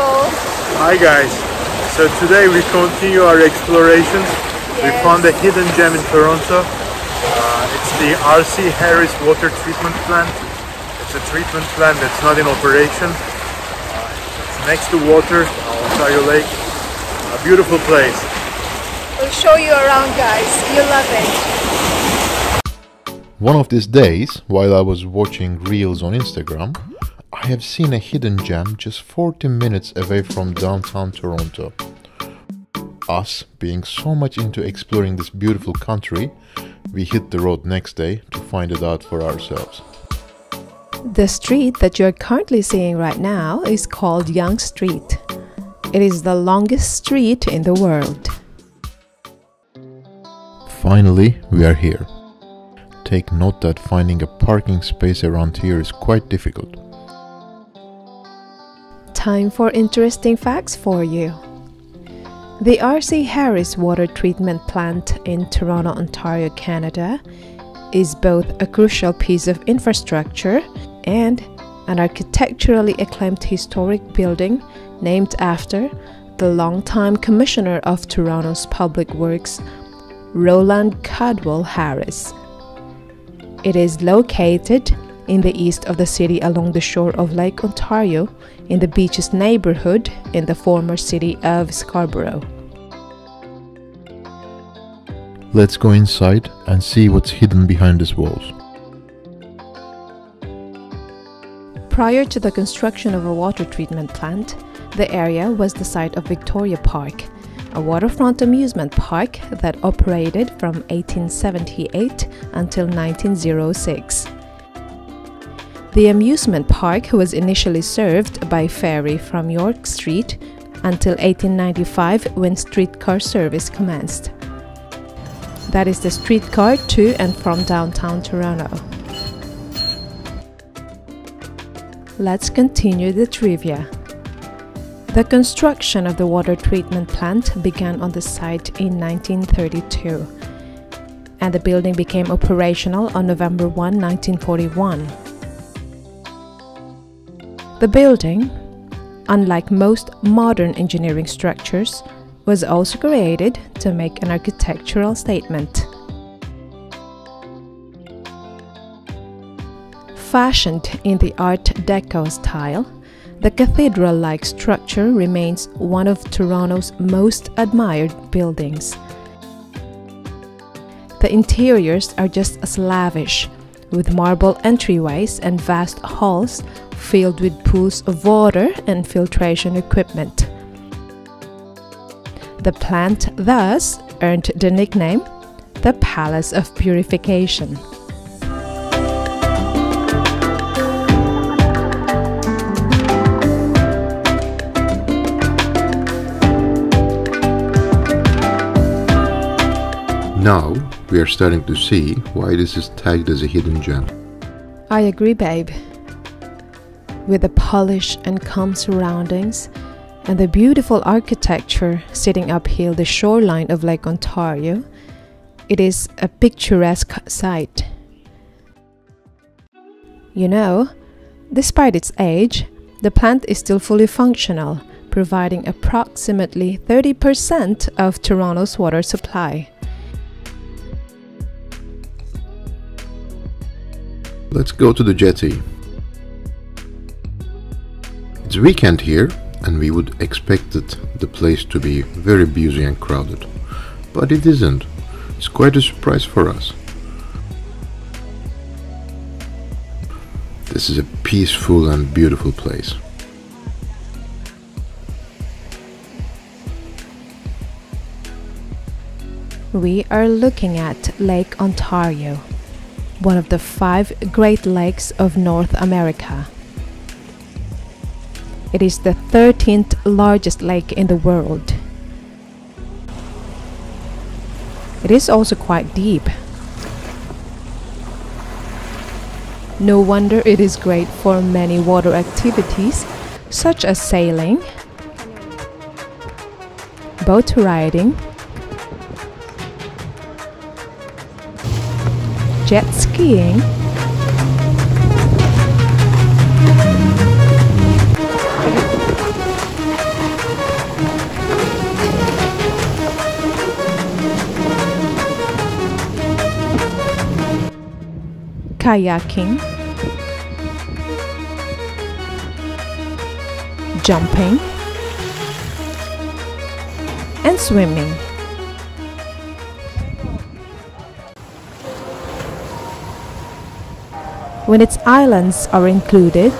Hi guys. So today we continue our explorations. We found a hidden gem in Toronto. Uh, it's the RC Harris water treatment plant. It's a treatment plant that's not in operation. Uh, it's next to water, Ontario Lake. A beautiful place. We'll show you around, guys. You'll love it. One of these days, while I was watching reels on Instagram, I have seen a hidden gem just 40 minutes away from downtown Toronto. Us being so much into exploring this beautiful country, we hit the road next day to find it out for ourselves. The street that you're currently seeing right now is called Yonge Street. It is the longest street in the world. Finally, we are here. Take note that finding a parking space around here is quite difficult. Time for interesting facts for you. The RC Harris Water Treatment Plant in Toronto, Ontario, Canada is both a crucial piece of infrastructure and an architecturally acclaimed historic building named after the longtime Commissioner of Toronto's Public Works, Roland Caldwell Harris. It is located in the east of the city along the shore of Lake Ontario in the beaches neighborhood in the former city of Scarborough. Let's go inside and see what's hidden behind these walls. Prior to the construction of a water treatment plant, the area was the site of Victoria Park, a waterfront amusement park that operated from 1878 until 1906. The amusement park was initially served by ferry from York Street until 1895 when streetcar service commenced. That is the streetcar to and from downtown Toronto. Let's continue the trivia. The construction of the water treatment plant began on the site in 1932, and the building became operational on November 1, 1941. The building, unlike most modern engineering structures, was also created to make an architectural statement. Fashioned in the Art Deco style, the cathedral like structure remains one of Toronto's most admired buildings. The interiors are just as lavish, with marble entryways and vast halls filled with pools of water and filtration equipment. The plant thus earned the nickname the Palace of Purification. Now we are starting to see why this is tagged as a hidden gem. I agree, babe. With the polished and calm surroundings and the beautiful architecture sitting uphill the shoreline of Lake Ontario, it is a picturesque sight. You know, despite its age, the plant is still fully functional, providing approximately 30% of Toronto's water supply. Let's go to the jetty. It's weekend here and we would expected the place to be very busy and crowded. But it isn't. It's quite a surprise for us. This is a peaceful and beautiful place. We are looking at Lake Ontario, one of the five Great Lakes of North America. It is the 13th largest lake in the world. It is also quite deep. No wonder it is great for many water activities such as sailing, boat riding, jet skiing, kayaking, jumping, and swimming. When its islands are included,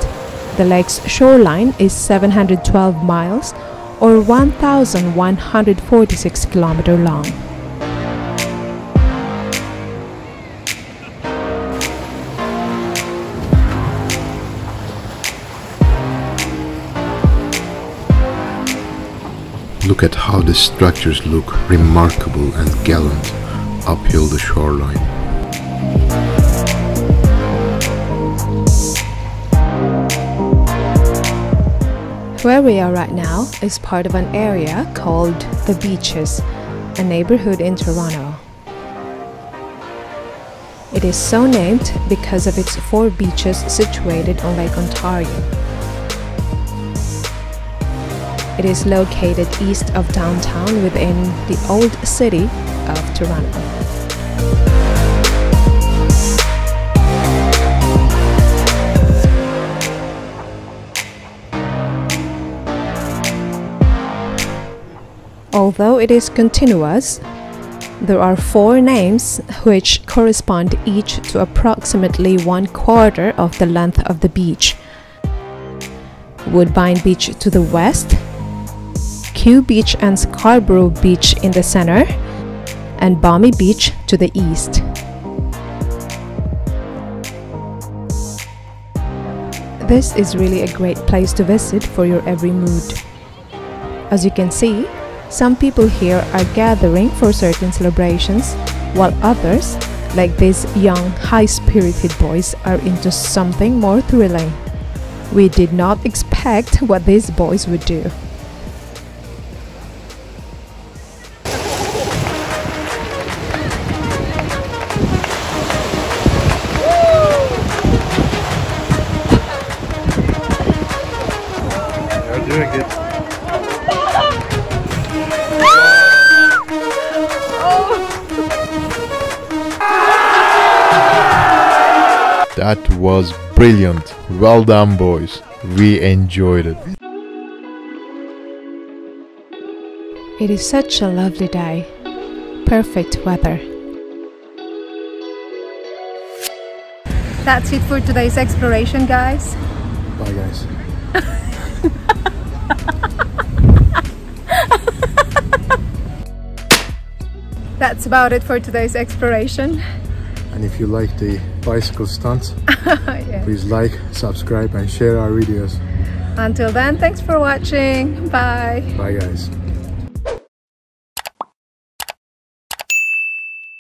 the lake's shoreline is 712 miles or 1,146 kilometers long. Look at how the structures look remarkable and gallant uphill the shoreline. Where we are right now is part of an area called The Beaches, a neighborhood in Toronto. It is so named because of its four beaches situated on Lake Ontario. It is located east of downtown within the old city of Toronto. Although it is continuous, there are four names which correspond each to approximately one quarter of the length of the beach. Woodbine Beach to the west, Kew Beach and Scarboro Beach in the center, and Balmy Beach to the east. This is really a great place to visit for your every mood. As you can see, some people here are gathering for certain celebrations, while others, like these young, high spirited boys, are into something more thrilling. We did not expect what these boys would do. They're doing it. That was brilliant. Well done, boys. We enjoyed it. It is such a lovely day. Perfect weather. That's it for today's exploration, guys. Bye, guys. That's about it for today's exploration. And if you like the bicycle stunts, Yeah. please like, subscribe and share our videos. Until then, thanks for watching. Bye. Bye guys.